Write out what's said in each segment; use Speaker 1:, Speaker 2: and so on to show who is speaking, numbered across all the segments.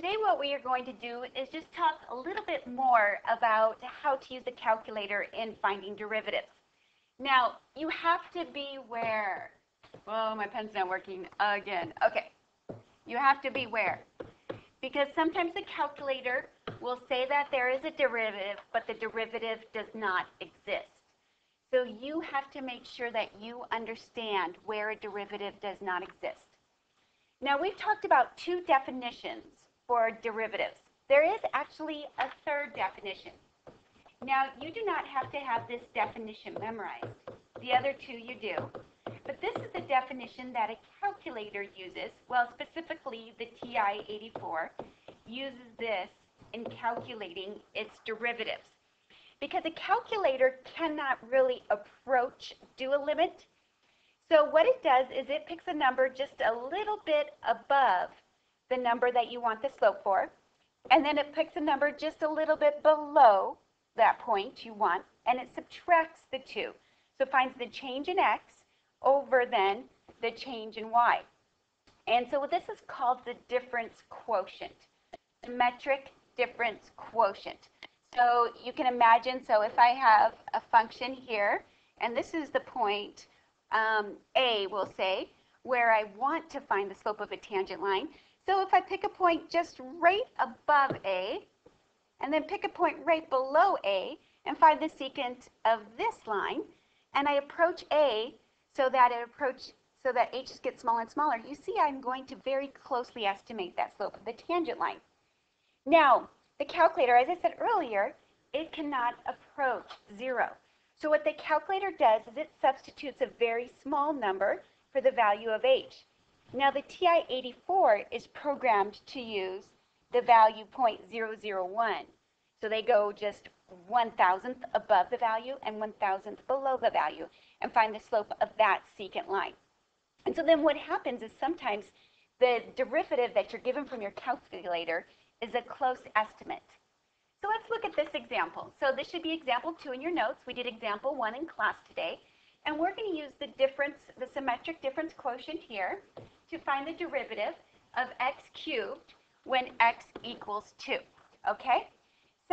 Speaker 1: today what we are going to do is just talk a little bit more about how to use the calculator in finding derivatives. Now, you have to be aware. whoa, oh, my pen's not working again. Okay, you have to be where, because sometimes the calculator will say that there is a derivative, but the derivative does not exist. So you have to make sure that you understand where a derivative does not exist. Now we've talked about two definitions for derivatives. There is actually a third definition. Now you do not have to have this definition memorized. The other two you do. But this is the definition that a calculator uses, well specifically the TI-84 uses this in calculating its derivatives. Because a calculator cannot really approach do a limit so what it does is it picks a number just a little bit above the number that you want the slope for, and then it picks a number just a little bit below that point you want, and it subtracts the two. So it finds the change in x over then the change in y. And so this is called the difference quotient, symmetric difference quotient. So you can imagine, so if I have a function here, and this is the point um, A, we'll say, where I want to find the slope of a tangent line. So if I pick a point just right above A, and then pick a point right below A, and find the secant of this line, and I approach A so that it approach so that h gets smaller and smaller, you see I'm going to very closely estimate that slope of the tangent line. Now, the calculator, as I said earlier, it cannot approach zero. So what the calculator does is it substitutes a very small number for the value of h. Now the TI-84 is programmed to use the value 0.001. So they go just one thousandth above the value and one thousandth below the value and find the slope of that secant line. And so then what happens is sometimes the derivative that you're given from your calculator is a close estimate. So let's look at this example. So this should be example two in your notes. We did example one in class today. And we're going to use the difference, the symmetric difference quotient here to find the derivative of x cubed when x equals 2. Okay?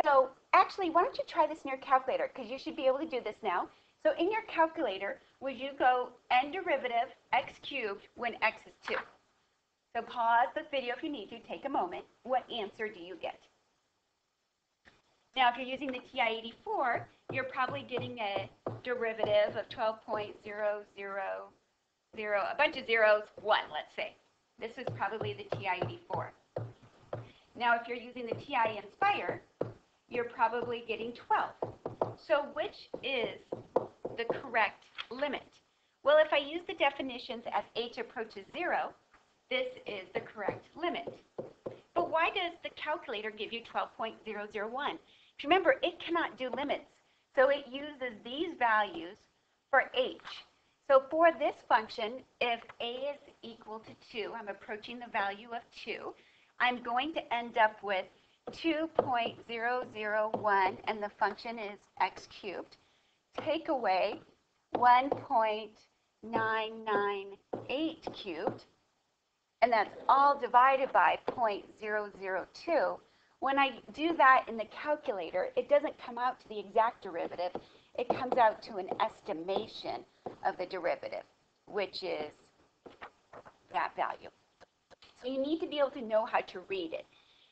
Speaker 1: So actually, why don't you try this in your calculator because you should be able to do this now. So in your calculator, would you go n derivative x cubed when x is 2? So pause the video if you need to. Take a moment. What answer do you get? Now, if you're using the TI-84, you're probably getting a derivative of 12.000, a bunch of zeros, 1, let's say. This is probably the TI-84. Now, if you're using the TI-Nspire, you're probably getting 12. So which is the correct limit? Well, if I use the definitions as h approaches 0, this is the correct limit. But why does the calculator give you 12.001? Remember, it cannot do limits. So it uses these values for h. So for this function, if a is equal to 2, I'm approaching the value of 2, I'm going to end up with 2.001, and the function is x cubed. Take away 1.998 cubed, and that's all divided by 0.002. When I do that in the calculator, it doesn't come out to the exact derivative. It comes out to an estimation of the derivative, which is that value. So you need to be able to know how to read it.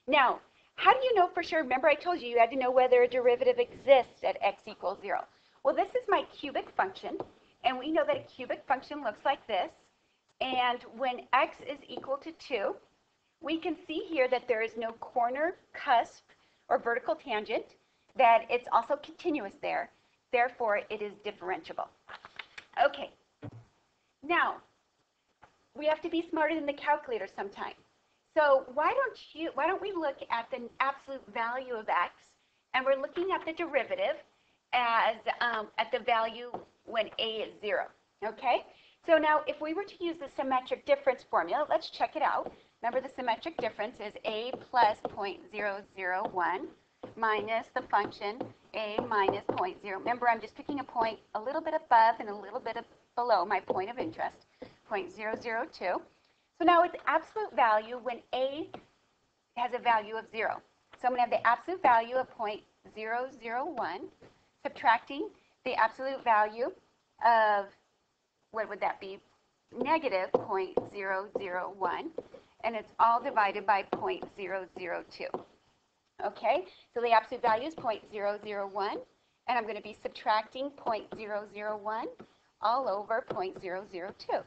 Speaker 1: Now, how do you know for sure? Remember I told you you had to know whether a derivative exists at x equals 0. Well, this is my cubic function, and we know that a cubic function looks like this. And when x is equal to 2, we can see here that there is no corner, cusp, or vertical tangent, that it's also continuous there. Therefore, it is differentiable. Okay. Now, we have to be smarter than the calculator sometimes. So why don't you why don't we look at the absolute value of x and we're looking at the derivative as um, at the value when a is 0. Okay? So now if we were to use the symmetric difference formula, let's check it out. Remember the symmetric difference is a plus 0.001 minus the function a minus 0.0. Remember, I'm just picking a point a little bit above and a little bit below my point of interest, 0.002. So now its absolute value when a has a value of 0. So I'm going to have the absolute value of 0.001, subtracting the absolute value of, what would that be? Negative 0.001, and it's all divided by 0.002. Okay, so the absolute value is 0.001, and I'm going to be subtracting 0.001 all over 0.002.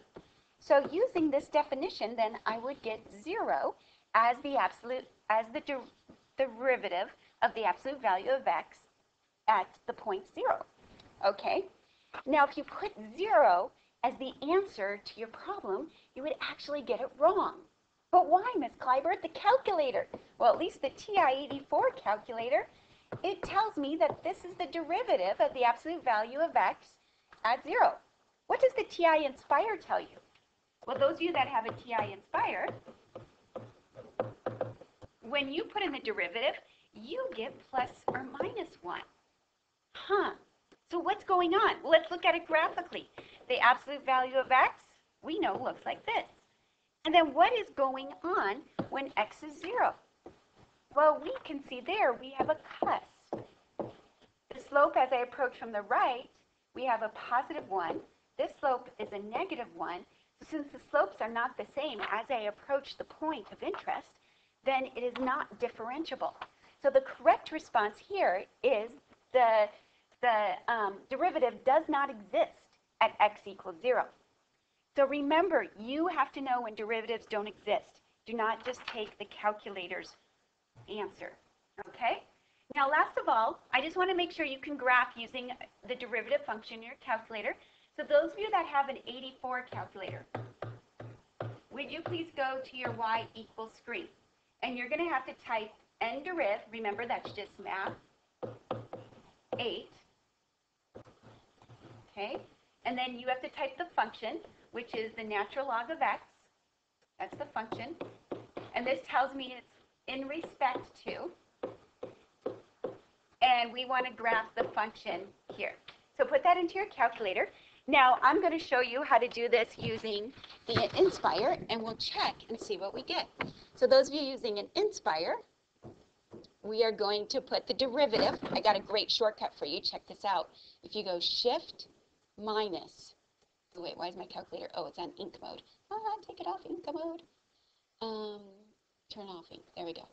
Speaker 1: So using this definition, then I would get 0 as the absolute, as the der derivative of the absolute value of x at the point 0. Okay, now if you put 0 as the answer to your problem, you would actually get it wrong. But why, Miss Klaiber? The calculator. Well, at least the TI-84 calculator, it tells me that this is the derivative of the absolute value of x at 0. What does the TI-Nspire tell you? Well, those of you that have a TI-Nspire, when you put in the derivative, you get plus or minus 1. Huh. So what's going on? Well, let's look at it graphically. The absolute value of x, we know, looks like this. And then what is going on when x is 0? Well, we can see there we have a cusp. The slope as I approach from the right, we have a positive 1. This slope is a negative 1. So since the slopes are not the same as I approach the point of interest, then it is not differentiable. So the correct response here is the, the um, derivative does not exist at x equals 0. So remember, you have to know when derivatives don't exist. Do not just take the calculator's answer, okay? Now, last of all, I just want to make sure you can graph using the derivative function in your calculator. So those of you that have an 84 calculator, would you please go to your y equals screen? And you're going to have to type n nderiv, remember that's just math, 8, okay? And then you have to type the function, which is the natural log of x. That's the function. And this tells me it's in respect to. And we want to graph the function here. So put that into your calculator. Now I'm going to show you how to do this using the Nspire, and we'll check and see what we get. So those of you using an Nspire, we are going to put the derivative. I got a great shortcut for you. Check this out. If you go Shift minus Wait, why is my calculator? Oh, it's on ink mode. Ah, take it off ink mode. Um, turn off ink. There we go.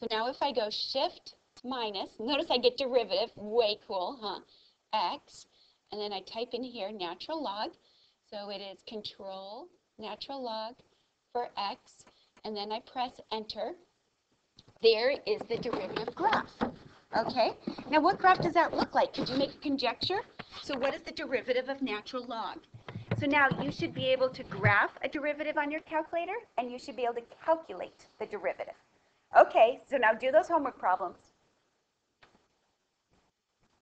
Speaker 1: So now if I go shift minus, notice I get derivative. Way cool, huh? X. And then I type in here natural log. So it is control natural log for X. And then I press enter. There is the derivative graph. Okay, now what graph does that look like? Could you make a conjecture? So what is the derivative of natural log? So now you should be able to graph a derivative on your calculator, and you should be able to calculate the derivative. Okay, so now do those homework problems.